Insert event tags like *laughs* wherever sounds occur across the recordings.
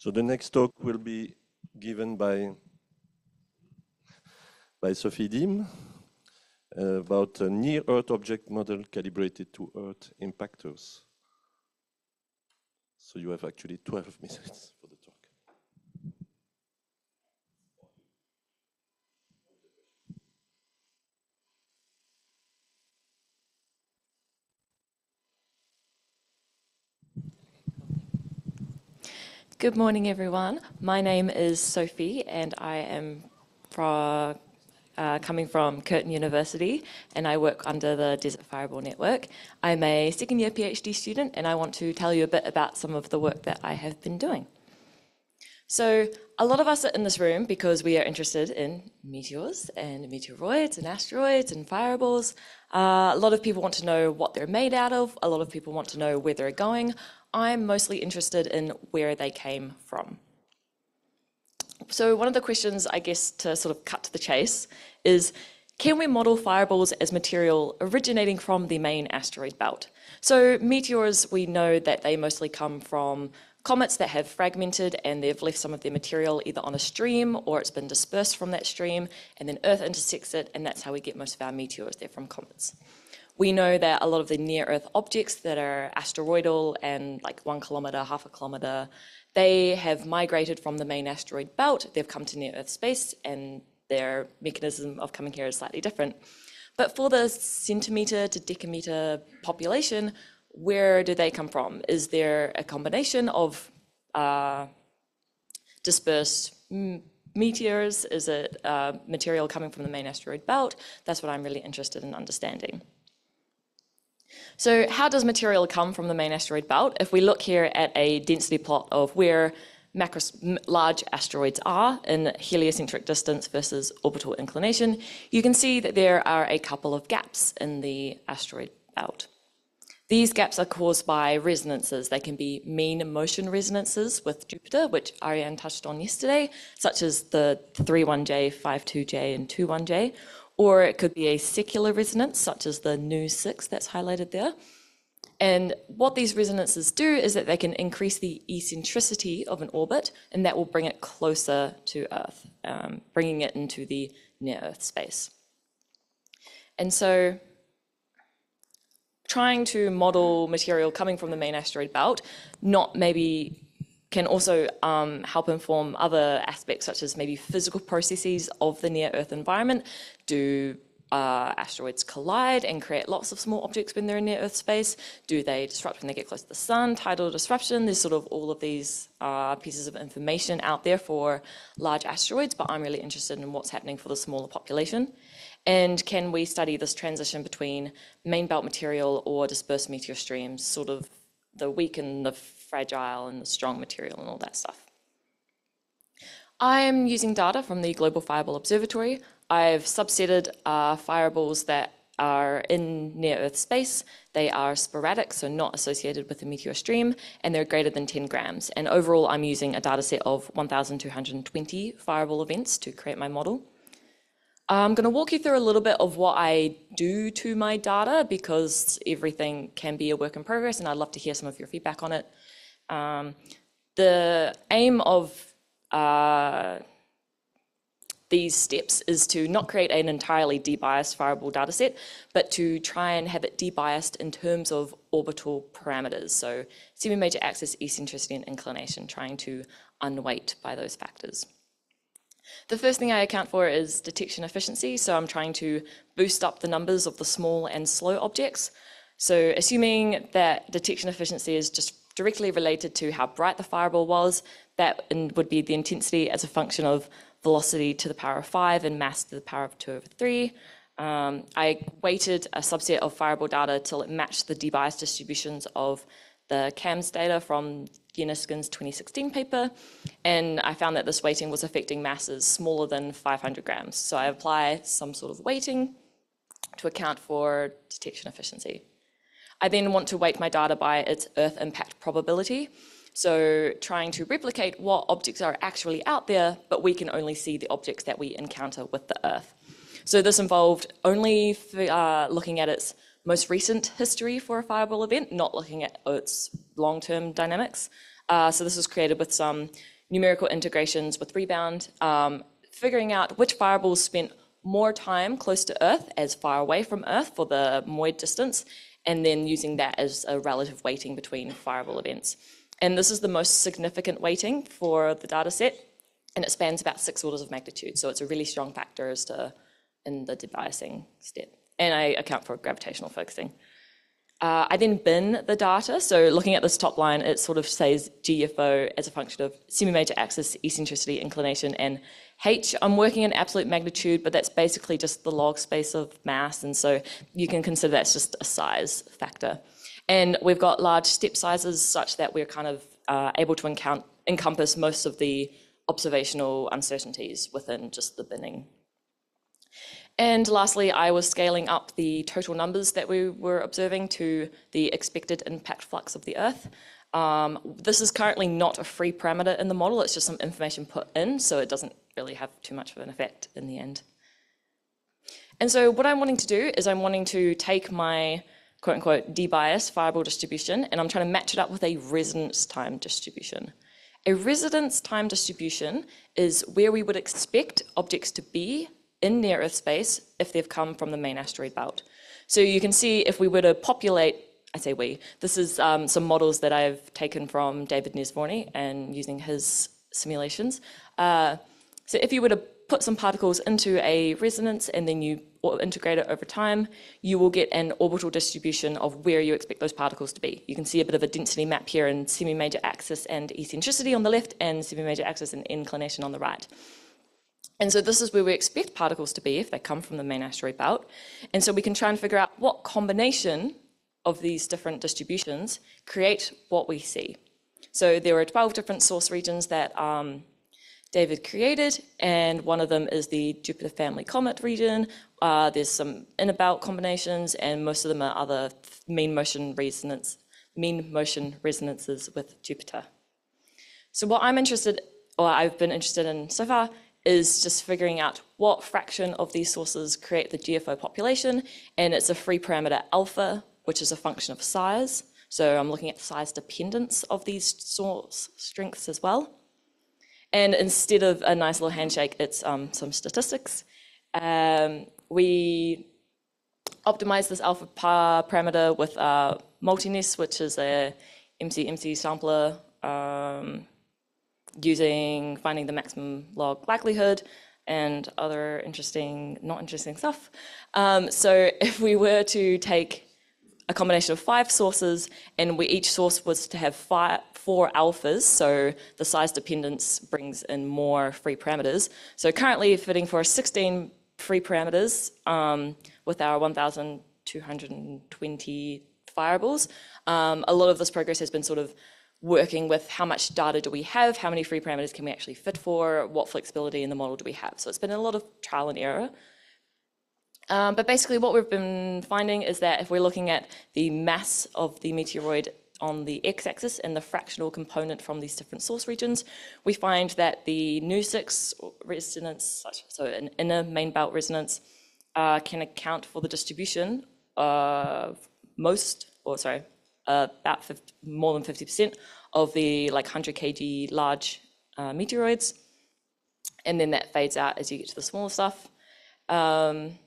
So the next talk will be given by, by Sophie Deam about a near-Earth object model calibrated to Earth impactors. So you have actually 12 *laughs* minutes for the talk. Good morning, everyone. My name is Sophie, and I am from, uh, coming from Curtin University, and I work under the Desert Fireball Network. I'm a second year PhD student, and I want to tell you a bit about some of the work that I have been doing. So, a lot of us are in this room because we are interested in meteors and meteoroids and asteroids and fireballs. Uh, a lot of people want to know what they're made out of. A lot of people want to know where they're going. I'm mostly interested in where they came from. So one of the questions, I guess, to sort of cut to the chase is, can we model fireballs as material originating from the main asteroid belt? So meteors, we know that they mostly come from comets that have fragmented and they've left some of their material either on a stream or it's been dispersed from that stream and then Earth intersects it and that's how we get most of our meteors, they're from comets. We know that a lot of the near Earth objects that are asteroidal and like one kilometer, half a kilometer, they have migrated from the main asteroid belt. They've come to near Earth space and their mechanism of coming here is slightly different. But for the centimeter to decameter population, where do they come from? Is there a combination of uh, dispersed meteors? Is it uh, material coming from the main asteroid belt? That's what I'm really interested in understanding. So how does material come from the main asteroid belt? If we look here at a density plot of where macros, large asteroids are in heliocentric distance versus orbital inclination, you can see that there are a couple of gaps in the asteroid belt. These gaps are caused by resonances. They can be mean motion resonances with Jupiter, which Ariane touched on yesterday, such as the 31J, 52J, and 21J, or it could be a secular resonance, such as the NU6 that's highlighted there. And what these resonances do is that they can increase the eccentricity of an orbit, and that will bring it closer to Earth, um, bringing it into the near Earth space. And so trying to model material coming from the main asteroid belt, not maybe can also um, help inform other aspects such as maybe physical processes of the near Earth environment. Do uh, asteroids collide and create lots of small objects when they're in near Earth space? Do they disrupt when they get close to the sun? Tidal disruption, there's sort of all of these uh, pieces of information out there for large asteroids, but I'm really interested in what's happening for the smaller population. And can we study this transition between main belt material or dispersed meteor streams, sort of the weak and the fragile and the strong material and all that stuff. I'm using data from the Global Fireball Observatory. I've subsetted uh, fireballs that are in near Earth space. They are sporadic, so not associated with a meteor stream, and they're greater than 10 grams. And overall, I'm using a data set of 1,220 fireball events to create my model. I'm going to walk you through a little bit of what I do to my data because everything can be a work in progress and I'd love to hear some of your feedback on it. Um, the aim of uh, these steps is to not create an entirely debiased fireball dataset, but to try and have it debiased in terms of orbital parameters. So semi-major axis, eccentricity and inclination, trying to unweight by those factors. The first thing I account for is detection efficiency. So I'm trying to boost up the numbers of the small and slow objects. So assuming that detection efficiency is just directly related to how bright the fireball was, that would be the intensity as a function of velocity to the power of five and mass to the power of two over three. Um, I weighted a subset of fireball data till it matched the debiased distributions of the CAMS data from Jenniskens's 2016 paper, and I found that this weighting was affecting masses smaller than 500 grams. So I apply some sort of weighting to account for detection efficiency. I then want to weight my data by its Earth impact probability. So trying to replicate what objects are actually out there, but we can only see the objects that we encounter with the Earth. So this involved only uh, looking at its most recent history for a fireball event, not looking at its long-term dynamics. Uh, so this was created with some numerical integrations with Rebound, um, figuring out which fireballs spent more time close to Earth as far away from Earth for the moid distance, and then using that as a relative weighting between fireball events. And this is the most significant weighting for the data set, and it spans about six orders of magnitude. So it's a really strong factor as to in the debiasing step. And I account for gravitational focusing. Uh, I then bin the data. So looking at this top line, it sort of says GFO as a function of semi-major axis, eccentricity, inclination, and H. I'm working in absolute magnitude, but that's basically just the log space of mass. And so you can consider that's just a size factor. And we've got large step sizes such that we're kind of uh, able to encompass most of the observational uncertainties within just the binning and lastly, I was scaling up the total numbers that we were observing to the expected impact flux of the Earth. Um, this is currently not a free parameter in the model, it's just some information put in, so it doesn't really have too much of an effect in the end. And so what I'm wanting to do is I'm wanting to take my quote unquote debias fireball distribution and I'm trying to match it up with a residence time distribution. A residence time distribution is where we would expect objects to be in near Earth space if they've come from the main asteroid belt. So you can see if we were to populate, I say we, this is um, some models that I've taken from David Nesvorny and using his simulations. Uh, so if you were to put some particles into a resonance and then you integrate it over time, you will get an orbital distribution of where you expect those particles to be. You can see a bit of a density map here in semi-major axis and eccentricity on the left and semi-major axis and inclination on the right. And so this is where we expect particles to be if they come from the main asteroid belt. And so we can try and figure out what combination of these different distributions create what we see. So there are 12 different source regions that um, David created, and one of them is the Jupiter family comet region. Uh, there's some inner belt combinations, and most of them are other mean motion resonance, mean motion resonances with Jupiter. So what I'm interested, or I've been interested in so far, is just figuring out what fraction of these sources create the GFO population, and it's a free parameter alpha, which is a function of size. So I'm looking at size dependence of these source strengths as well. And instead of a nice little handshake, it's um, some statistics. Um, we optimize this alpha parameter with uh, MultiNest, which is a MC-MC sampler um, using finding the maximum log likelihood and other interesting, not interesting stuff. Um, so *laughs* if we were to take a combination of five sources and we each source was to have five, four alphas, so the size dependence brings in more free parameters. So currently fitting for 16 free parameters um, with our 1,220 fireballs. Um, a lot of this progress has been sort of working with how much data do we have, how many free parameters can we actually fit for, what flexibility in the model do we have. So it's been a lot of trial and error. Um, but basically what we've been finding is that if we're looking at the mass of the meteoroid on the x-axis and the fractional component from these different source regions, we find that the NU6 resonance, so an inner main belt resonance, uh, can account for the distribution of most, or sorry, about 50, more than 50% of the like 100 kg large uh, meteoroids. And then that fades out as you get to the smaller stuff. Um,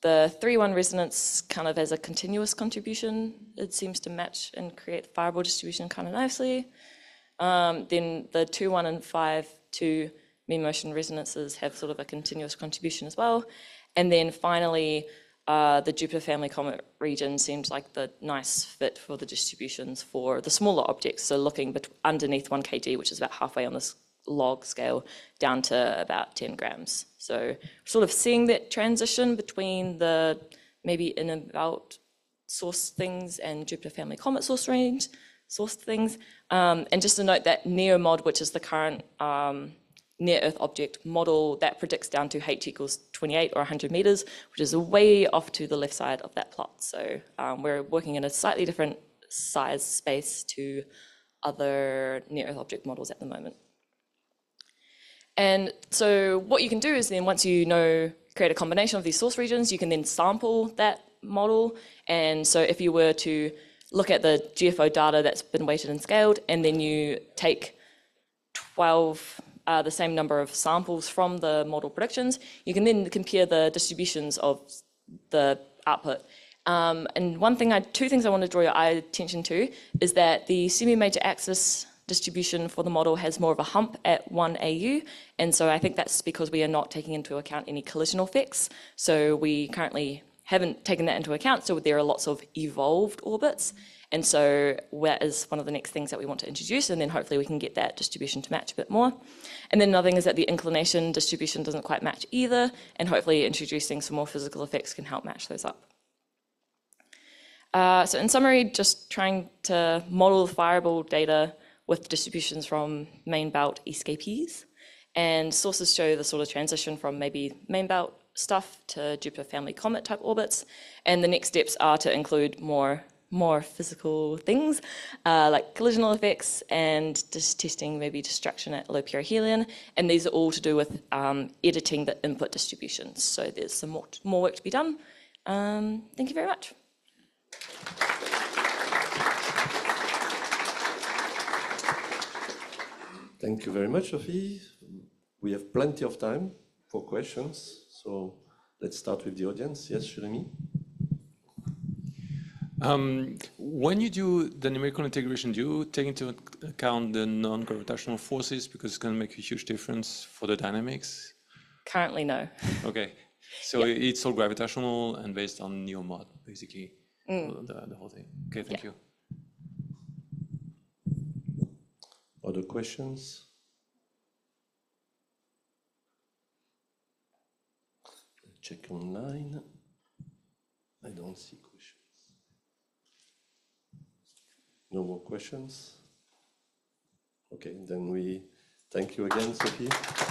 the 3-1 resonance kind of as a continuous contribution, it seems to match and create fireball distribution kind of nicely. Um, then the 2-1 and 5-2 mean motion resonances have sort of a continuous contribution as well. And then finally, uh, the Jupiter family comet region seems like the nice fit for the distributions for the smaller objects. So looking underneath 1 kg, which is about halfway on this log scale, down to about 10 grams. So sort of seeing that transition between the maybe in about source things and Jupiter family comet source range, source things. Um, and just to note that NEOMOD, which is the current um, near Earth object model that predicts down to h equals 28 or 100 meters, which is way off to the left side of that plot. So um, we're working in a slightly different size space to other near Earth object models at the moment. And so what you can do is then once you know, create a combination of these source regions, you can then sample that model. And so if you were to look at the GFO data that's been weighted and scaled, and then you take 12, uh, the same number of samples from the model predictions, you can then compare the distributions of the output. Um, and one thing, I, two things I want to draw your eye attention to is that the semi-major axis distribution for the model has more of a hump at 1 AU, and so I think that's because we are not taking into account any collisional effects. So we currently haven't taken that into account, so there are lots of evolved orbits. And so that is one of the next things that we want to introduce, and then hopefully we can get that distribution to match a bit more. And then another thing is that the inclination distribution doesn't quite match either, and hopefully introducing some more physical effects can help match those up. Uh, so in summary, just trying to model the fireball data with distributions from main belt escapees. And sources show the sort of transition from maybe main belt stuff to Jupiter family comet type orbits. And the next steps are to include more more physical things uh, like collisional effects and just testing maybe destruction at low perihelion. And these are all to do with um, editing the input distributions. So there's some more, more work to be done. Um, thank you very much. Thank you very much, Sophie. We have plenty of time for questions, so let's start with the audience. Yes, Jeremy? Um, when you do the numerical integration, do you take into account the non-gravitational forces because it's going to make a huge difference for the dynamics? Currently, no. Okay, so it's all gravitational and based on NeoMod, basically, the, the whole thing. Okay, thank Yeah. you. Other questions? Check online. I don't see questions. No more questions? Okay, then we thank you again, Sophie.